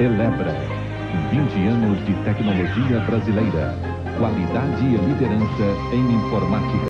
Elebra. 20 anos de tecnologia brasileira. Qualidade e liderança em informática.